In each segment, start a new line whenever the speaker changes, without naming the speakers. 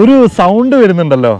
ഒരു സൗണ്ട് വരുന്നുണ്ടല്ലോ.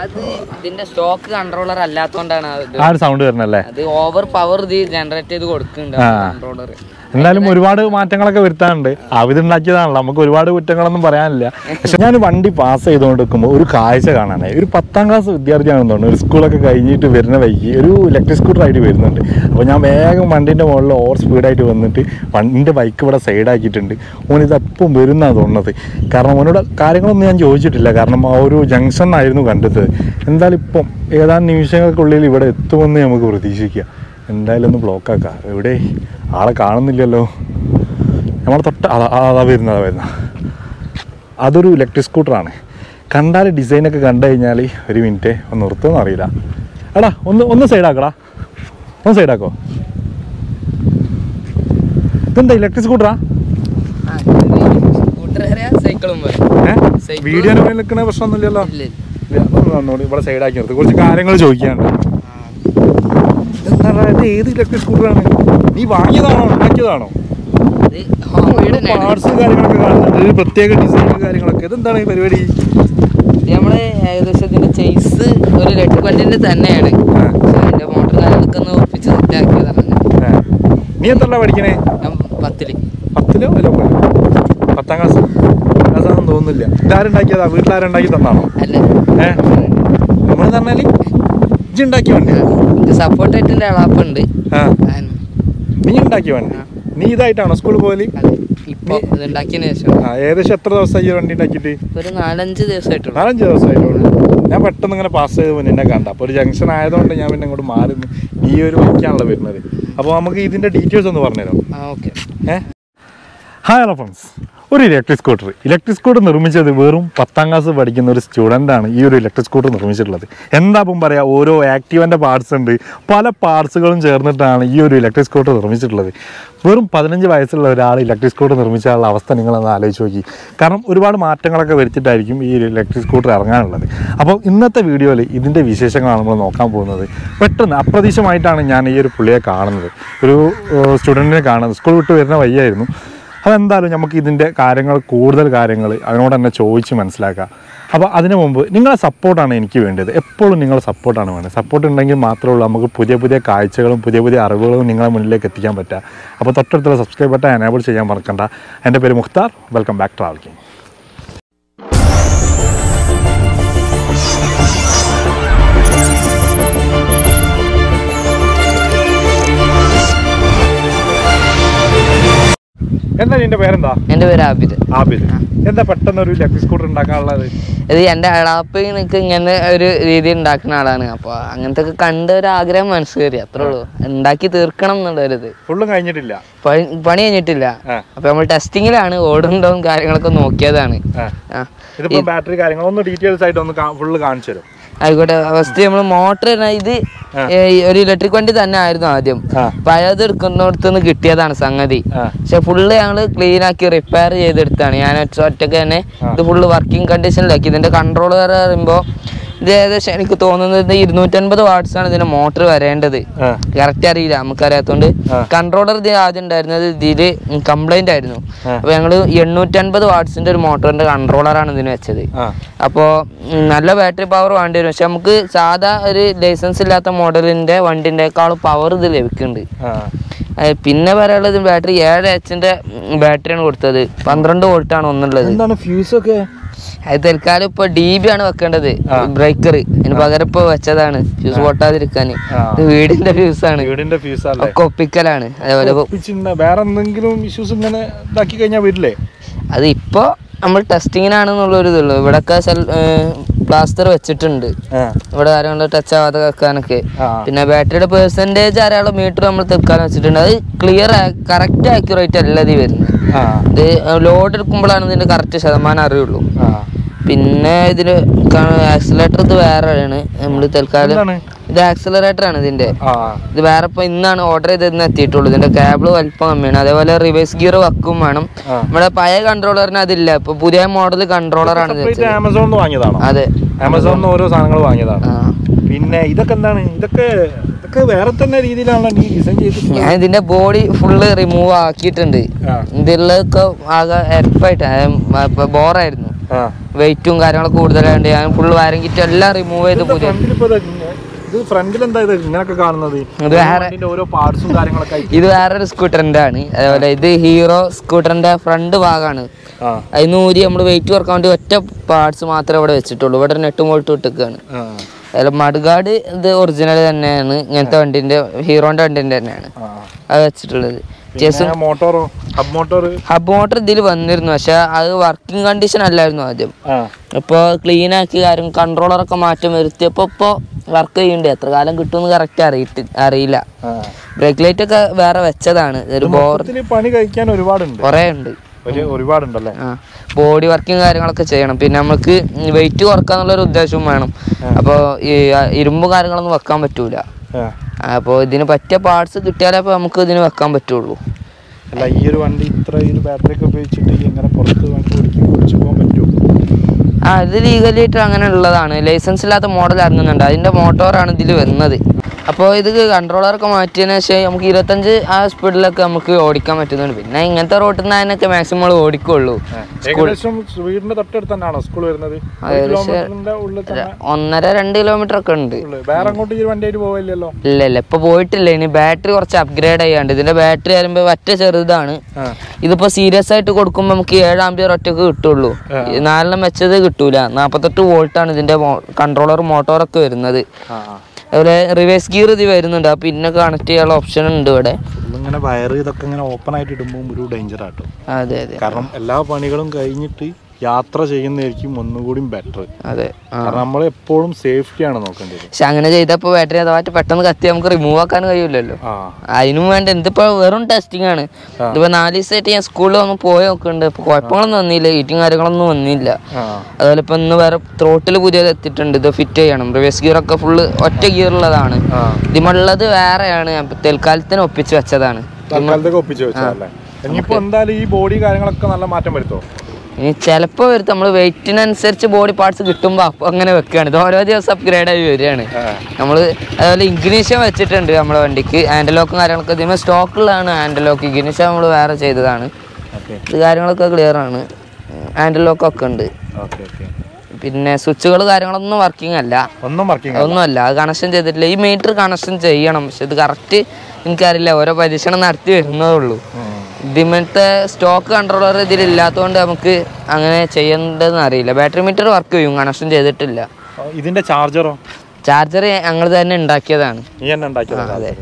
അത് ഇതിന്റെ സ്റ്റോക്ക് കൺട്രോളർ അല്ലാത്തോണ്ടാണ്
ആ ഒരു സൗണ്ട് വരുന്നല്ലേ?
അത് ഓവർ പവർ ഇത് ജനറേറ്റ് ചെയ്ത് കൊടുക്കുന്നുണ്ട് കൺട്രോളർ
എന്തായാലും ഒരുപാട് മാറ്റങ്ങളൊക്കെ വരുത്താനുണ്ട്. അവരുണ്ടാക്കിയതാണല്ലോ നമുക്ക് ഒരുപാട് കുറ്റങ്ങളൊന്നും പറയാനില്ല. പക്ഷെ ഞാൻ വണ്ടി പാസ് ചെയ്തുകൊണ്ട് നിൽക്കുമ്പോൾ ഒരു കാഴ്ച കാണാനായി. ഒരു പത്താം ക്ലാസ് വിദ്യാർത്ഥിയാണെന്ന് തോന്നുന്നു. ഒരു സ്കൂളൊക്കെ കഴിഞ്ഞിട്ട് വരുന്ന വൈകി ഒരു ഇലക്ട്രിക് സ്കൂട്ടർ ആയിട്ട് വരുന്നുണ്ട്. അപ്പോൾ ഞാൻ വേഗം വണ്ടീന്റെ മുകളിൽ ഓവർ സ്പീഡായിട്ട് വന്നിട്ട് വണ്ടിന്റെ ബൈക്ക് ഇവിടെ സൈഡാക്കിയിട്ടുണ്ട് ഓൻ അപ്പം വരുന്നതാണ് തോന്നുന്നത്? കാരണം ഓനോട് കാര്യങ്ങളൊന്നും ഞാൻ ചോദിച്ചിട്ടില്ല. കാരണം ആ ഒരു ജംഗ്ഷനായിരുന്നു കണ്ടത്. എന്തായാലും ഇപ്പം ഏതാനും നിമിഷങ്ങൾക്കുള്ളിൽ ഇവിടെ എത്തുമെന്ന് നമുക്ക് പ്രതീക്ഷിക്കുക എന്തായാലും ഒന്ന് ബ്ലോക്ക് ആക്കാം. എവിടെ? ആളെ കാണുന്നില്ലല്ലോ. നമ്മൾ തൊട്ട് അതാ വരുന്ന അതാ വരുന്ന അതൊരു ഇലക്ട്രിക് സ്കൂട്ടറാണ് കണ്ടാൽ ഡിസൈനൊക്കെ കണ്ടു കഴിഞ്ഞാൽ ഒരു മിനിറ്റ് ഒന്ന് നിർത്തുമെന്ന് അറിയില്ല. എടാ ഒന്ന് ഒന്ന് സൈഡാക്കടാ ഒന്ന് സൈഡാക്കോ ഇതെന്താ ഇലക്ട്രിക് സ്കൂട്ടറാ വീഡിയോ നിൽക്കുന്ന പ്രശ്നമൊന്നുമില്ലല്ലോ. ഇവിടെ സൈഡാക്കി നിർത്തി. കുറച്ച് കാര്യങ്ങൾ ചോദിക്കാനുണ്ട്. ഇത് ഏത് ഇലക്ട്രിക് സ്കൂട്ടറാണ് നീ വാങ്ങിയതാണോ ഉണ്ടാക്കിയതാണോ? പാർട്സ് കാര്യങ്ങളൊക്കെ കാണുന്നുണ്ട്. ഒരു പ്രത്യേക ഡിസൈൻ കാര്യങ്ങളൊക്കെ. ഇതെന്താണ് ഈ പരിപാടി?
നമ്മൾ ഏകദേശം ഇതിന്റെ ചെയ്സ് ഒരു ഇലക്ട്രിക് വണ്ടിന്റെ തന്നെയാണ്. അതിന്റെ മോട്ടർ കാര്യങ്ങളൊക്കെ ഒന്ന് ഒപ്പിച്ച് സെറ്റ് ആക്കിയതാണ്
ഏ. നീ എത്ര പഠിക്കണേ?
പത്തിൽ. പത്തിലോ?
അല്ലോ പത്താം ക്ലാസ് ക്ലാസ്സാണെന്ന് തോന്നുന്നില്ല. ഇതാരുണ്ടാക്കിയതാ? വീട്ടിലാരുണ്ടാക്കി തന്നാണോ?
അല്ല.
നമ്മൾ പറഞ്ഞാൽ ഇജ്ജ് ഉണ്ടാക്കിയ വണ്ടി.
സപ്പോർട്ട് ആയിട്ട് എന്റെ അളാപ്പുണ്ട്
നീ ഉണ്ടാക്കിയ വണ്ടി? നീ ഇതായിട്ടാണോ സ്കൂളിൽ പോകൽ ഏകദേശം എത്ര ദിവസമായി ഈ വണ്ടി ഉണ്ടാക്കിയിട്ട്?
ഒരു നാലഞ്ച് ദിവസമായിട്ടുള്ളൂ.
നാലഞ്ച് ദിവസമായിട്ടുള്ളൂ. ഞാൻ പെട്ടെന്ന് ഇങ്ങനെ പാസ് ചെയ്ത് മുന്നേ കണ്ട. അപ്പോൾ ഒരു ജംഗ്ഷൻ ആയതുകൊണ്ട് ഞാൻ പിന്നെ ഇങ്ങോട്ട് മാറി ഈ ഒരു വഴിക്കാണല്ലോ വരുന്നത്. അപ്പോൾ നമുക്ക് ഇതിന്റെ ഡീറ്റെയിൽസ് ഒന്ന് പറഞ്ഞുതരാം
ഓക്കെ.
ഏ? ഹായ് ഹലോ ഫ്രണ്ട്സ് ഒരു ഇലക്ട്രിക് സ്കൂട്ടർ ഇലക്ട്രിക് സ്കൂട്ടർ നിർമ്മിച്ചത് വെറും പത്താം ക്ലാസ് പഠിക്കുന്ന ഒരു സ്റ്റുഡന്റാണ് ഈ ഒരു ഇലക്ട്രിക് സ്കൂട്ടർ നിർമ്മിച്ചിട്ടുള്ളത്. എന്താ ഇപ്പം പറയുക ഓരോ ആക്റ്റീവന്റെ പാർട്സ് ഉണ്ട്. പല പാർട്സുകളും ചേർന്നിട്ടാണ് ഈ ഒരു ഇലക്ട്രിക് സ്കൂട്ടർ നിർമ്മിച്ചിട്ടുള്ളത്. വെറും പതിനഞ്ച് വയസ്സുള്ള ഒരാൾ ഇലക്ട്രിക് സ്കൂട്ടർ നിർമ്മിച്ചാലുള്ള അവസ്ഥ നിങ്ങളൊന്ന് ആലോചിച്ച് നോക്കി. കാരണം ഒരുപാട് മാറ്റങ്ങളൊക്കെ വരുത്തിയിട്ടായിരിക്കും ഈ ഇലക്ട്രിക് സ്കൂട്ടർ ഇറങ്ങാനുള്ളത്. അപ്പോൾ ഇന്നത്തെ വീഡിയോയിൽ ഇതിന്റെ വിശേഷങ്ങളാണ് നമ്മൾ നോക്കാൻ പോകുന്നത്. പെട്ടെന്ന് അപ്രതീക്ഷമായിട്ടാണ് ഞാൻ ഈ ഒരു പുള്ളിയെ കാണുന്നത്. ഒരു സ്റ്റുഡന്റിനെ കാണുന്നത്. സ്കൂൾ വിട്ട് വരുന്ന വയ്യായിരുന്നു അതെന്തായാലും നമുക്ക് ഇതിന്റെ കാര്യങ്ങൾ കൂടുതൽ കാര്യങ്ങൾ അതിനോട് തന്നെ ചോദിച്ച് മനസ്സിലാക്കാം അപ്പോൾ അതിനു മുമ്പ് നിങ്ങളെ സപ്പോർട്ടാണ് എനിക്ക് വേണ്ടത്. എപ്പോഴും നിങ്ങളെ സപ്പോർട്ടാണ് വേണ്ടത്. സപ്പോർട്ട് ഉണ്ടെങ്കിൽ മാത്രമേ ഉള്ളൂ. നമുക്ക് പുതിയ പുതിയ കാഴ്ചകളും പുതിയ പുതിയ അറിവുകളും നിങ്ങളെ മുന്നിലേക്ക് എത്തിക്കാൻ പറ്റുക. അപ്പോൾ തൊട്ടടുത്തുള്ള സബ്സ്ക്രൈബ് ബട്ടൺ എനേബിൾ ചെയ്യാൻ മറക്കണ്ട. എന്റെ പേര് മുഖ്താർ. വെൽക്കം ബാക്ക് ട്രാവൽ എന്താ നിന്റെ പേരെന്താ?
എന്റെ പേര് ആബിദ്.
ആബിദ്. എന്താ പെട്ടെന്ന് ഒരു ലക്കി സ്കൂട്ടർ ഉണ്ടാക്കാനുള്ളത്?
ഇത് എന്റെ എനിക്ക് ഇങ്ങനെ ഒരു രീതി ഉണ്ടാക്കുന്ന ആളാണ്. അപ്പൊ അങ്ങനത്തെ ഒക്കെ കണ്ട ഒരു ആഗ്രഹം മനസ്സിൽ കയറി അത്രേ ഉള്ളൂ. ഉണ്ടാക്കി തീർക്കണം എന്നുള്ളൊരിത്.
ഫുള്ളും കഴിഞ്ഞിട്ടില്ല.
പണി കഴിഞ്ഞിട്ടില്ല. അപ്പൊ നമ്മൾ ടെസ്റ്റിങ്ങിലാണ് ഓടുണ്ടോ കാര്യങ്ങളൊക്കെ നോക്കിയതാണ്.
ബാറ്ററി കാര്യങ്ങൾ ഒന്ന് ഡീറ്റെയിൽസ് ആയിട്ട് ഒന്ന് ഫുള്ള് കാണിച്ചു തരും.
ആയിക്കോട്ടെ ഫസ്റ്റ് നമ്മൾ മോട്ടർ ഇത് ഒരു ഇലക്ട്രിക് വണ്ടി തന്നെ ആയിരുന്നു ആദ്യം. പഴയത് എടുക്കുന്നിടത്തുനിന്ന് കിട്ടിയതാണ് സംഗതി. പക്ഷെ ഫുള്ള് ഞങ്ങൾ ക്ലീൻ ആക്കി റിപ്പയർ ചെയ്തെടുത്താണ്. ഞാൻ ഒറ്റ- ഒറ്റയ്ക്ക് തന്നെ ഇത് ഫുള്ള് വർക്കിംഗ് കണ്ടീഷനിലാക്കി ഇതിന്റെ കൺട്രോളർ പറയുമ്പോൾ ഇത് ഏകദേശം എനിക്ക് തോന്നുന്നത് ഇരുന്നൂറ്റൻപത് വാട്ട്സ് ആണ് ഇതിന്റെ മോട്ടർ വരേണ്ടത്. കറക്റ്റ് അറിയില്ല നമുക്കറിയാത്തോണ്ട്.
അറിയാത്തോണ്ട്
കൺട്രോളർ ഇത് ആദ്യം ഉണ്ടായിരുന്നത് ഇതിൽ കംപ്ലൈന്റ് ആയിരുന്നു. അപ്പൊ ഞങ്ങൾ എണ്ണൂറ്റൻപത് വാട്ട്സിന്റെ ഒരു മോട്ടറിന്റെ കൺട്രോളറാണ് ഇതിന് വെച്ചത്. അപ്പോ നല്ല ബാറ്ററി പവർ വേണ്ടി വരും. പക്ഷെ നമുക്ക് സാധാ ഒരു ലൈസൻസ് ഇല്ലാത്ത മോഡലിന്റെ വണ്ടിന്റെക്കാളും പവർ ഇത് ലഭിക്കുന്നുണ്ട്. പിന്നെ പറയാനുള്ളത് ബാറ്ററി ഏഴ് എച്ചിന്റെ ബാറ്ററിയാണ് കൊടുത്തത്. പന്ത്രണ്ട് വോൾട്ടാണ് ഒന്നുള്ളത്.
എന്താണ് ഫ്യൂസ് ഒക്കെ?
അത് തൽക്കാലം ഇപ്പൊ ഡി ബി ആണ് വെക്കേണ്ടത്. ബ്രേക്കർ അതിന് പകരം ഇപ്പൊ വെച്ചതാണ്. ഫ്യൂസ് പൊട്ടാതിരിക്കാൻ. വീടിന്റെ ഫ്യൂസ് ആണ്.
വീടിന്റെ ഫ്യൂസ്
ഒക്കെ ഒപ്പിക്കലാണ്. അതേപോലെ
വേറെ എന്തെങ്കിലും ഇഷ്യൂസ് ഇങ്ങനെ ഇതാക്കി കഴിഞ്ഞാൽ വരില്ലേ?
അത് ഇപ്പൊ നമ്മൾ ടെസ്റ്റിങ്ങിനാണെന്നുള്ള ഒരു ഇതുള്ളൂ ഇവിടൊക്കെ പ്ലാസ്റ്റർ വെച്ചിട്ടുണ്ട്. ഇവിടെ ആരും ടച്ച് ആവാതെ വെക്കാനൊക്കെ. പിന്നെ ബാറ്ററിയുടെ പെർസെന്റേജ് അറിയാനുള്ള മീറ്റർ നമ്മൾ തെക്കാൻ വെച്ചിട്ടുണ്ട്. അത് ക്ലിയർ കറക്റ്റ് ആക്യുറേറ്റ് അല്ല ഇത് വരുന്നത്. ഇത് ലോഡ് എടുക്കുമ്പോഴാണ് ഇതിന്റെ കറക്റ്റ് ശതമാനം അറിയുള്ളൂ. പിന്നെ ഇതിന് ആക്സിലേറ്റർ ഇത് വേറെയാണ്. നമ്മൾ തൽക്കാലം? ഇത് ആക്സിലറേറ്റർ ആണ് ഇതിന്റെ. ഇത് വേറെ ഇപ്പൊ ഇന്നാണ് ഓർഡർ ചെയ്തതെന്ന് എത്തിയിട്ടുള്ളൂ. ഇതിന്റെ കേബിൾ വലിപ്പം കമ്മിയാണ്. അതേപോലെ റിവേഴ്സ് ഗിയർ വക്കും വേണം. നമ്മുടെ പഴയ കൺട്രോളറിന് അതില്ല. ഇപ്പൊ പുതിയ മോഡൽ കൺട്രോളർ ആണ്.
ആമസോണിൽ വാങ്ങിയതാണോ?
അതെ.
ആമസോണിൽ ഓരോ സാധനങ്ങൾ വാങ്ങിയതാണ്. പിന്നെ ഇതൊക്കെ എന്താണ്? ഇതൊക്കെ വേറെ തന്നെ രീതിയിലാണ് നീ ഡിസൈൻ ചെയ്തിട്ടുള്ളത്.
ഞാൻ ഇതിന്റെ ബോഡി ഫുള്ള് റിമൂവ് ആക്കിയിട്ടുണ്ട്. ഇതിലൊക്കെ ആകെ എരപ്പായിട്ട് ബോറായിരുന്നു വെയിറ്റും കാര്യങ്ങളൊക്കെ കൂടുതലായതുകൊണ്ട് ഞാൻ ഫുള്ള് വയറിംഗ് കിറ്റ് എല്ലാം റിമൂവ് ചെയ്ത് പുതിയ
ഇത് ഫ്രണ്ടിൽ എന്താ ഇത് കാണുന്നത്?
ഇത് വേറെ
ഇതിന്റെ ഓരോ പാർട്സും കാര്യങ്ങളൊക്കെ
ഇത് വേറൊരു സ്കൂട്ടറിന്റെ ആണ് അതേപോലെ ഇത് ഹീറോ സ്കൂട്ടറിന്റെ ഫ്രണ്ട് ഭാഗമാണ് അതിന് ഊരി നമ്മൾ വെയിറ്റ് കുറയ്ക്കാൻ വേണ്ടി ഒറ്റ പാർട്സ് മാത്രമേ ഇവിടെ വെച്ചിട്ടുള്ളൂ. ഇവിടെ നെട്ട് മോൾട്ട് ഇട്ടിക്കാണ് അതിൽ മഡ്ഗാർഡ് ഇത് ഒറിജിനൽ തന്നെയാണ്. ഇങ്ങനത്തെ വണ്ടിന്റെ ഹീറോന്റെ വണ്ടിന്റെ തന്നെയാണ്. അത് വെച്ചിട്ടുള്ളത്.
മോട്ടോറോ ഹബ് മോട്ടോർ
ഹബ് മോട്ടർ ഇതിൽ വന്നിരുന്നു. പക്ഷെ അത് വർക്കിംഗ് കണ്ടീഷൻ അല്ലായിരുന്നു ആദ്യം.
ആ.
ഇപ്പോൾ ക്ലീൻ ആക്കി കാര്യം കൺട്രോളറൊക്കെ മാറ്റം വരുത്തിയപ്പോൾ ഇപ്പോൾ വർക്ക് ചെയ്യുന്നുണ്ട് എത്ര കാലം കിട്ടുമെന്ന് കറക്റ്റ് അറിയിട്ട് അറിയില്ല. ബ്രേക്ക് ലൈറ്റ് ഒക്കെ വേറെ വെച്ചതാണ്. ഒരു ബോർ
പണി കഴിക്കാൻ ഒരുപാടുണ്ട്.
കുറേ ഉണ്ട്.
ഒരു ഒരുപാടുണ്ടല്ലേ?
ബോഡി വർക്കിംഗ് കാര്യങ്ങളൊക്കെ ചെയ്യണം. പിന്നെ നമുക്ക് വെയിറ്റ് കുറക്കാന്നുള്ളൊരു ഉദ്ദേശവും വേണം. അപ്പോൾ ഈ ഇരുമ്പ് കാര്യങ്ങളൊന്നും വെക്കാൻ പറ്റൂല. അപ്പോൾ ഇതിന് പറ്റിയ പാർട്സ് കിട്ടിയാലേ അപ്പോൾ നമുക്ക് ഇതിന് വെക്കാൻ പറ്റുള്ളൂ.
അല്ല ഈ ഒരു വണ്ടി ഇത്ര ഈ ഒരു ബാറ്ററി ഒക്കെ ഉപയോഗിച്ചിട്ട് ഇങ്ങനെ പുറത്ത് വണ്ടി ഓടിക്കാൻ ഓടിച്ചു പോകാൻ പറ്റുമോ?
ആ ഇത് ലീഗലായിട്ട് അങ്ങനെ ഉള്ളതാണ്. ലൈസൻസ് ഇല്ലാത്ത മോഡൽ ഇറങ്ങുന്നുണ്ട്. അതിന്റെ മോട്ടോറാണ് ഇതിൽ വരുന്നത്. അപ്പോൾ ഇത് കൺട്രോളറൊക്കെ മാറ്റിയതിന് ശേഷം നമുക്ക് ഇരുപത്തഞ്ച് ആ സ്പീഡിലൊക്കെ നമുക്ക് ഓടിക്കാൻ പറ്റുന്നുണ്ട്. പിന്നെ ഇങ്ങനത്തെ റോട്ടിൽ നിന്ന് അതിനൊക്കെ മാക്സിമം നമ്മൾ ഓടിക്കുള്ളൂ.
ഏകദേശം വീടിന്റെ തൊട്ടടുത്ത് തന്നെയാണോ സ്കൂൾ വരുന്നത്?
ഒന്നര രണ്ട് കിലോമീറ്റർ ഒക്കെ ഉണ്ട്. ഇല്ല ഇല്ല. ഇപ്പൊ പോയിട്ടില്ല. ഇനി ബാറ്ററി കുറച്ച് അപ്ഗ്രേഡ് ചെയ്യാണ്ട് ഇതിന്റെ ബാറ്ററി വരുമ്പോ ഒറ്റ ചെറുതാണ്. ഇതിപ്പോ സീരിയസ് ആയിട്ട് കൊടുക്കുമ്പോൾ നമുക്ക് ഏഴാം പേർ ഒറ്റയ്ക്ക് കിട്ടുള്ളൂ. നാലെണ്ണം വെച്ചത് കിട്ടൂല. നാപ്പത്തെട്ട് വോൾട്ട് ആണ് ഇതിന്റെ കൺട്രോളർ മോട്ടോറൊക്കെ വരുന്നത്. അതുപോലെ റിവേഴ്സ് ഗിയർ ഇത് വരുന്നുണ്ട്. ആ പിന്നെ കണക്ട് ചെയ്യാനുള്ള ഓപ്ഷൻ ഉണ്ട് ഇവിടെ.
ഇങ്ങനെ വയർ ഇതൊക്കെ ഇങ്ങനെ ഓപ്പൺ ആയിട്ട് ഇടുമ്പോൾ ഒരു ഡേഞ്ചർ ആട്ടോ
അതെ അതെ.
കാരണം എല്ലാ പണികളും കഴിഞ്ഞിട്ട് യാത്ര ചെയ്യുന്നതായിരിക്കും ഒന്നുകൂടി ബെറ്റർ
അതെ
നമ്മൾ എപ്പോഴും സേഫ്റ്റിയാണ് നോക്കേണ്ടത്.
പക്ഷെ അങ്ങനെ ചെയ്തപ്പോ ബാറ്ററി അഥവാ പെട്ടെന്ന് കത്തി നമുക്ക് റിമൂവ് ആക്കാൻ കഴിയില്ലല്ലോ അതിനും വേണ്ട എന്തിപ്പോ വെറും ടെസ്റ്റിംഗ് ആണ്. ഇതിപ്പോ നാല് ദിവസമായിട്ട് ഞാൻ സ്കൂളിൽ ഒന്ന് പോയി നോക്കുന്നുണ്ട് ഇപ്പൊ കുഴപ്പങ്ങളൊന്നും വന്നില്ല ഹീറ്റിംഗ് കാര്യങ്ങളൊന്നും വന്നില്ല. അതുപോലെ ഇപ്പൊ ഇന്ന് വേറെ ത്രോട്ടിൽ പുതിയത് എത്തിയിട്ടുണ്ട്. ഇത് ഫിറ്റ് ചെയ്യണം. റിവേഴ്സ് ഗിയർ ഒക്കെ ഫുള്ള് ഒറ്റ ഗിയർ
ഉള്ളതാണ്.
ഇതിമുള്ളത് വേറെയാണ്. തൽക്കാലത്തിന് ഒപ്പിച്ച് വെച്ചതാണ്.
തൽക്കാലത്തേക്ക് ഒപ്പിച്ച് വെച്ചതല്ലേ ഇനിയിപ്പോ എന്തായാലും ഈ ബോഡി കാര്യങ്ങളൊക്കെ നല്ല മാറ്റം വരുത്തോ?
ഇനി ചിലപ്പോൾ വരും. നമ്മൾ വെയിറ്റിനനുസരിച്ച് ബോഡി പാർട്സ് കിട്ടുമ്പോൾ അപ്പോൾ അങ്ങനെ വെക്കുകയാണ് ഇത് ഓരോ ദിവസം അപ്ഗ്രേഡ് ആയി വരികയാണ്. നമ്മൾ അതുപോലെ ഇഗ്നീഷ്യം വെച്ചിട്ടുണ്ട് നമ്മുടെ വണ്ടിക്ക്. ആൻഡലോക്ക് ലോക്കും കാര്യങ്ങളൊക്കെ ഇതിന് സ്റ്റോക്കുള്ളതാണ് ഉള്ളതാണ് ആൻഡലോക്ക് ഇഗ്നീഷ്യം നമ്മൾ വേറെ ചെയ്തതാണ്. ഇത് കാര്യങ്ങളൊക്കെ ക്ലിയർ ആണ്. ആൻഡലോക്ക് ഒക്കെ ഉണ്ട്. പിന്നെ സ്വിച്ചുകൾ കാര്യങ്ങളൊന്നും വർക്കിംഗ് അല്ല.
ഒന്നും വർക്കിംഗ്
ഒന്നുമല്ല. അത് കണക്ഷൻ ചെയ്തിട്ടില്ല. ഈ മീറ്റർ കണക്ഷൻ ചെയ്യണം. പക്ഷെ ഇത് കറക്റ്റ് എനിക്കറിയില്ല. ഓരോ പരീക്ഷണം നടത്തി വരുന്നതേ ഉള്ളൂ. ഇതിമത്തെ സ്റ്റോക്ക് കൺട്രോളർ ഇതിലില്ലാത്തതുകൊണ്ട് നമുക്ക് അങ്ങനെ ചെയ്യേണ്ടതെന്ന് അറിയില്ല. ബാറ്ററി മീറ്റർ വർക്ക് ചെയ്യും കണക്ഷൻ ചെയ്തിട്ടില്ല.
ഇതിന്റെ ചാർജറോ
ചാർജർ ഞങ്ങൾ തന്നെ ഉണ്ടാക്കിയതാണ്. അതെ.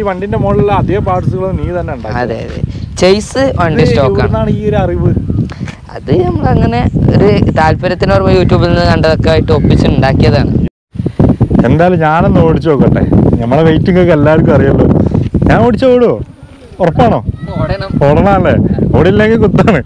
ഈ വണ്ടിന്റെ മുകളിലുള്ള അതേ പാർട്സുകൾ നീ തന്നെ
അതെ അതെ. ചെയ്സ് വണ്ടി സ്റ്റോക്കാണ്
ഈ ഒരു അറിവ്?
അത് നമ്മൾ അങ്ങനെ ഒരു താല്പര്യത്തിന് ഓർമ്മ യൂട്യൂബിൽ നിന്ന് കണ്ടതൊക്കെ ആയിട്ട് ഒപ്പിച്ച് ഉണ്ടാക്കിയതാണ്.
എന്തായാലും ഞാനൊന്ന് ഓടിച്ചു നോക്കട്ടെ. നമ്മളെ വെയിറ്റിംഗ് ഒക്കെ എല്ലാവർക്കും അറിയുള്ളൂ ഞാൻ ഓടിച്ചു ഓടുവോ ഉറപ്പാണോ? ഓടണല്ലേ ഓടില്ലെങ്കിൽ കുത്താണ്.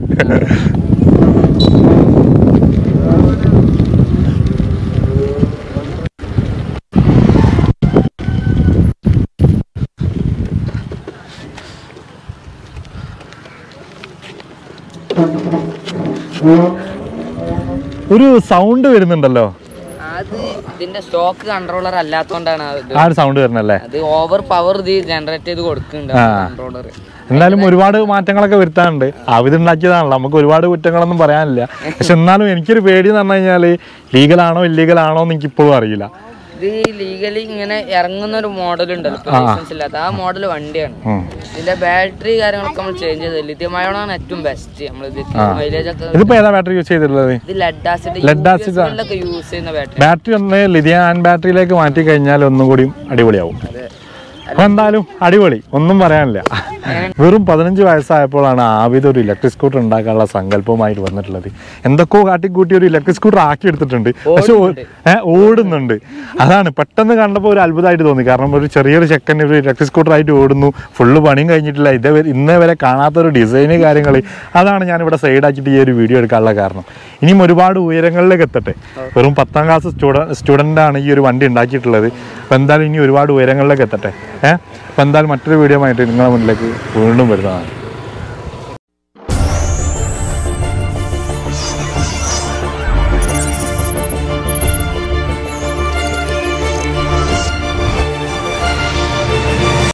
ഒരു സൗണ്ട് വരുന്നുണ്ടല്ലോ.
അത് ഇതിന്റെ സ്റ്റോക്ക് കൺട്രോളർ അല്ലാത്തോണ്ടാണ്
ആ ഒരു സൗണ്ട് വരണല്ലേ
അത് ഓവർ പവർ ഇത് ജനറേറ്റ് ചെയ്ത് കൊടുക്കുന്നുണ്ട് കൺട്രോളർ
എന്തായാലും ഒരുപാട് മാറ്റങ്ങളൊക്കെ വരുത്താനുണ്ട്. അവരുണ്ടാക്കിയതാണല്ലോ നമുക്ക് ഒരുപാട് കുറ്റങ്ങളൊന്നും പറയാനില്ല. പക്ഷെ എന്നാലും എനിക്കൊരു പേടി എന്ന് പറഞ്ഞു കഴിഞ്ഞാൽ ലീഗലാണോ ഇല്ലീഗലാണോ എന്ന് എനിക്ക് ഇപ്പോഴും അറിയില്ല.
ഇത് ലീഗലി ഇങ്ങനെ ഇറങ്ങുന്ന ഒരു മോഡൽ ഉണ്ടല്ലോ ലൈസൻസ് ഇല്ലാത്ത ആ മോഡൽ വണ്ടിയാണ്. ഇതിന്റെ ബാറ്ററി കാര്യങ്ങളൊക്കെ നമ്മൾ ചേഞ്ച് ചെയ്തത്. ലിഥിയമായോണാണ് ഏറ്റവും ബെസ്റ്റ് നമ്മൾ മൈലേജ് ഒക്കെ
ബാറ്ററി യൂസ് ചെയ്തിട്ടുള്ളത്?
ഇത് ലെഡ് ആസിഡ്. യൂസ് ചെയ്യുന്ന ബാറ്ററി
ബാറ്ററി ഒന്ന് ലിഥിയാൻ ബാറ്ററിയിലേക്ക് മാറ്റി കഴിഞ്ഞാൽ ഒന്നും കൂടി അടിപൊളിയാവും അപ്പൊ എന്തായാലും അടിപൊളി. ഒന്നും പറയാനില്ല. വെറും പതിനഞ്ച് വയസ്സായപ്പോഴാണ് ആവിധ ഒരു ഇലക്ട്രിക് സ്കൂട്ടർ ഉണ്ടാക്കാനുള്ള സങ്കല്പമായിട്ട് വന്നിട്ടുള്ളത്. എന്തൊക്കെയോ കാട്ടിക്കൂട്ടി ഒരു ഇലക്ട്രിക് സ്കൂട്ടർ ആക്കി എടുത്തിട്ടുണ്ട്. പക്ഷെ ഓടുന്നുണ്ട്. അതാണ്. പെട്ടെന്ന് കണ്ടപ്പോൾ ഒരു അത്ഭുതമായിട്ട് തോന്നി. കാരണം ഒരു ചെറിയൊരു ചെക്കൻ ഒരു ഇലക്ട്രിക് സ്കൂട്ടർ ആയിട്ട് ഓടുന്നു. ഫുള്ള് പണിയും കഴിഞ്ഞിട്ടില്ല. ഇതേ ഇന്നേ വരെ കാണാത്തൊരു ഡിസൈന് കാര്യങ്ങൾ. അതാണ് ഞാനിവിടെ സൈഡാക്കിയിട്ട് ഈ ഒരു വീഡിയോ എടുക്കാനുള്ള കാരണം. ഇനിയും ഒരുപാട് ഉയരങ്ങളിലേക്ക് എത്തട്ടെ. വെറും പത്താം ക്ലാസ് സ്റ്റുഡൻ സ്റ്റുഡന്റാണ് ഈ ഒരു വണ്ടി ഉണ്ടാക്കിയിട്ടുള്ളത്. അപ്പോൾ എന്തായാലും ഇനി ഒരുപാട് ഉയരങ്ങളിലേക്ക് എത്തട്ടെ. ഏഹ് അപ്പോൾ എന്തായാലും മറ്റൊരു വീഡിയോ ആയിട്ട് നിങ്ങളുടെ മുന്നിലേക്ക് വീണ്ടും വരുന്നതാണ്.